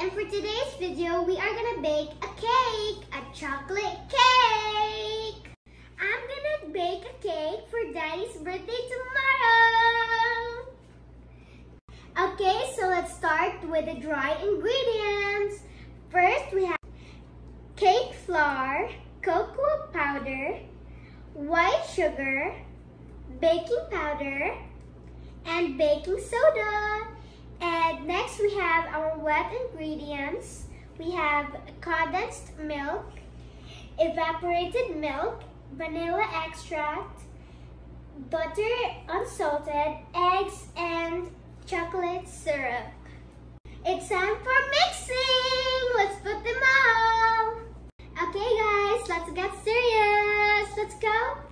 And for today's video, we are gonna bake a cake, a chocolate cake. I'm gonna bake a cake for Daddy's birthday tomorrow. Okay, so let's start with the dry ingredients. First, we have cake flour, cocoa powder, white sugar, baking powder, and baking soda. And next we have our wet ingredients. We have condensed milk, evaporated milk, vanilla extract, butter unsalted, eggs, and chocolate syrup. It's time for mixing! Let's put them all! Okay guys, let's get serious! Let's go!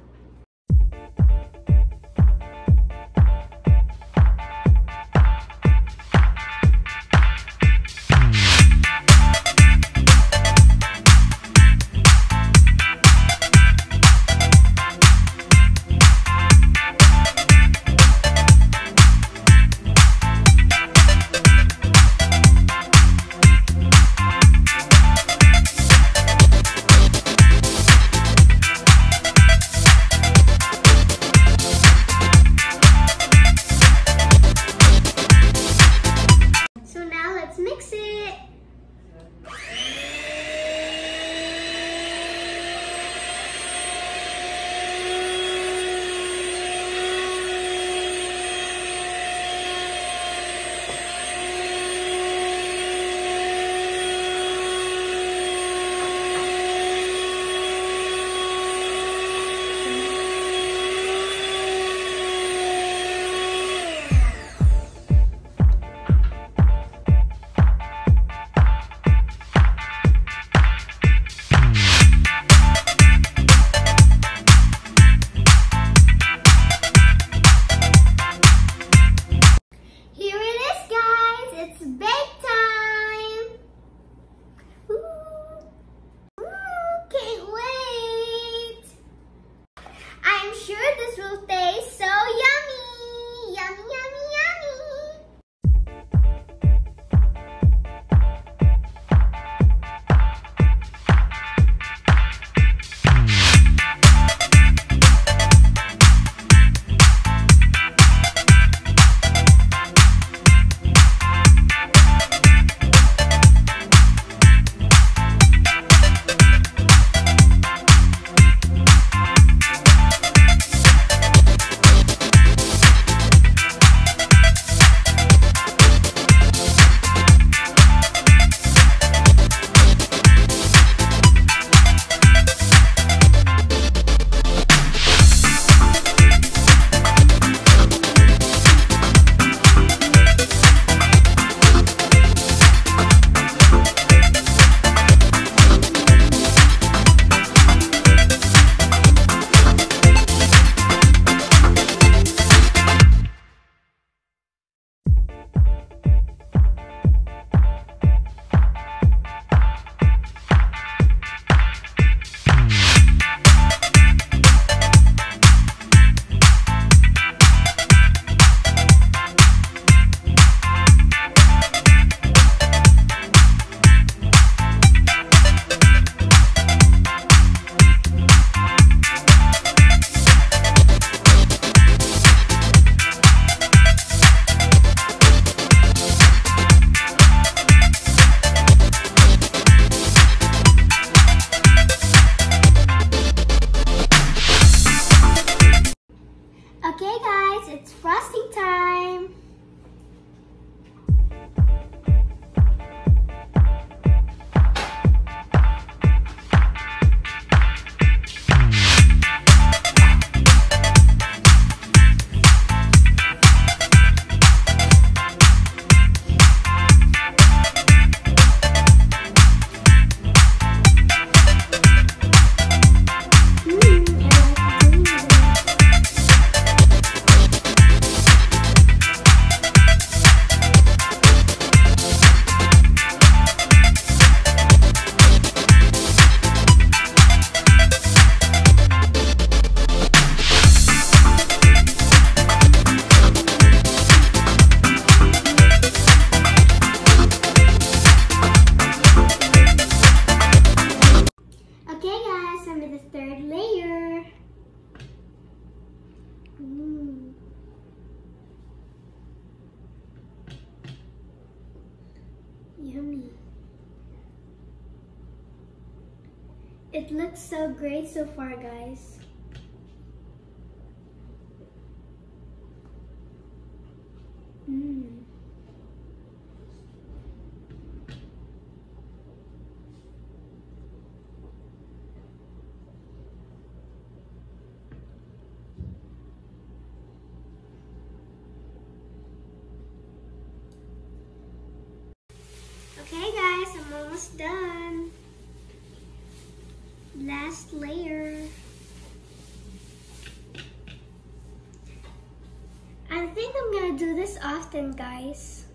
It looks so great so far, guys. Mmm. Okay guys, I'm almost done. Last layer. I think I'm gonna do this often guys.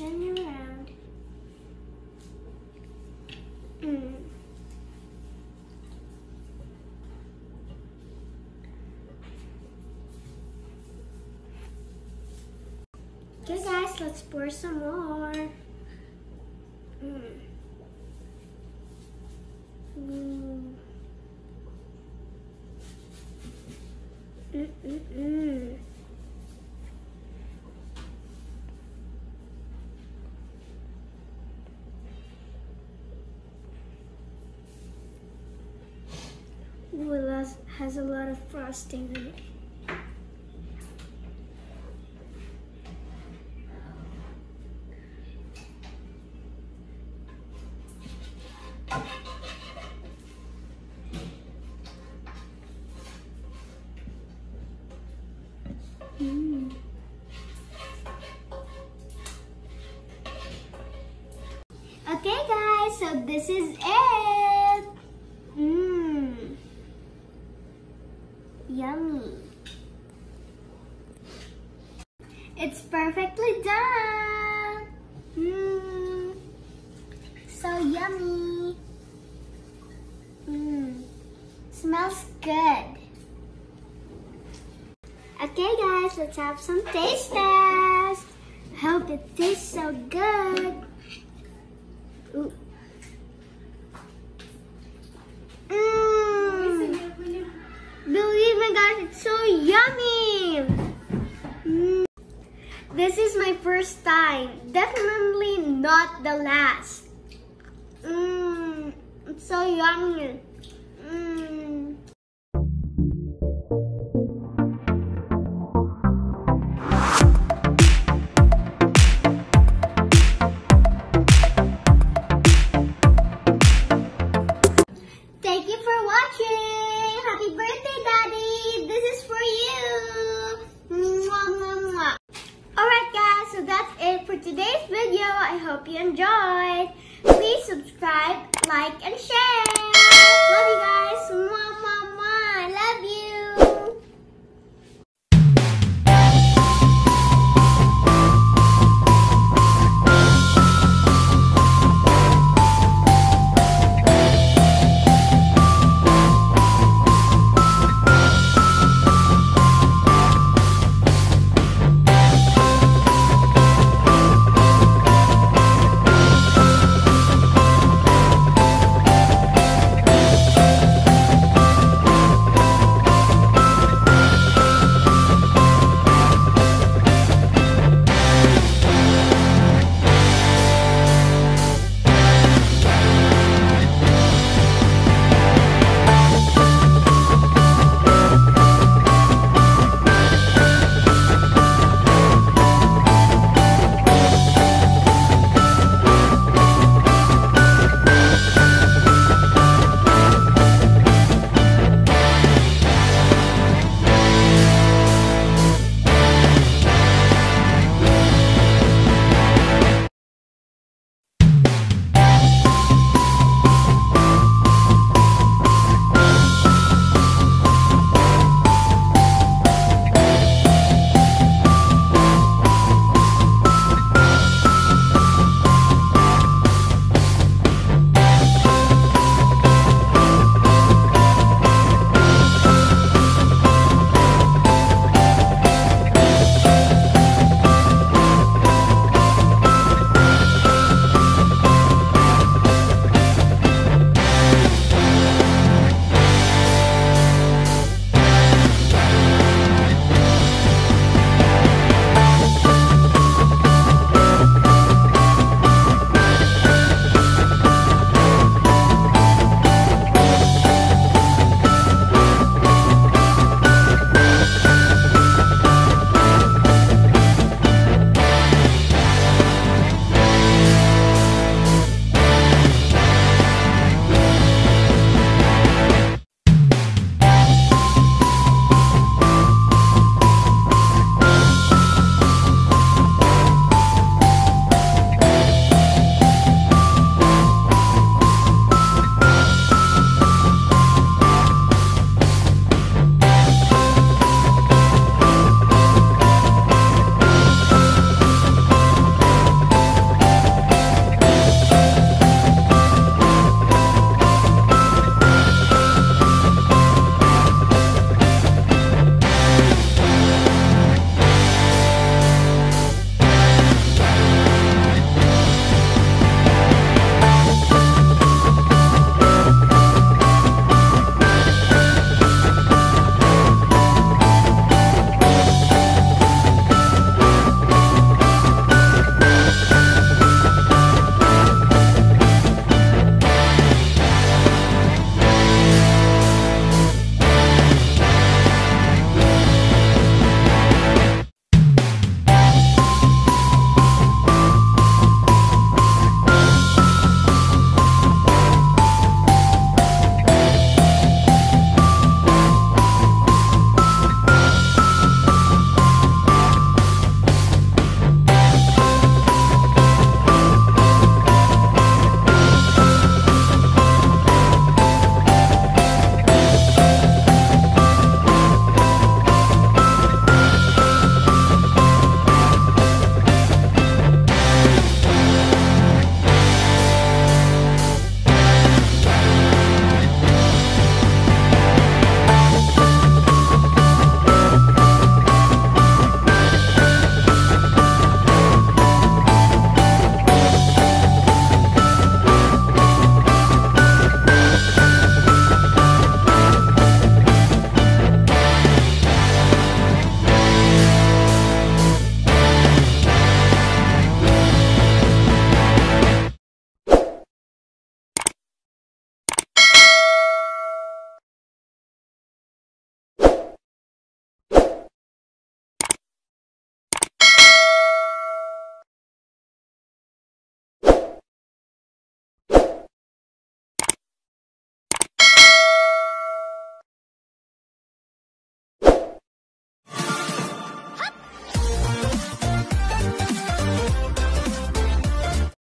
Turn around. Mm. Okay guys, let's pour some more. Mm. Mm. Mm-mm-mm. Ooh, it has- has a lot of frosting in it. Mm. Okay guys, so this is it. Mmm. Yummy. It's perfectly done. Mmm. So yummy. Mmm. Smells good. Okay guys, let's have some taste test. Hope it tastes so good. Ooh. Mmm. Believe me guys, it's so yummy. Mm. This is my first time. Definitely not the last. Mmm, it's so yummy. Mmm. Thank you for watching. Happy birthday, Daddy. This is for you. Mwah, mwah, mwah. Alright guys, so that's it for today's video. I hope you enjoyed. Please subscribe, like, and share. Love you guys.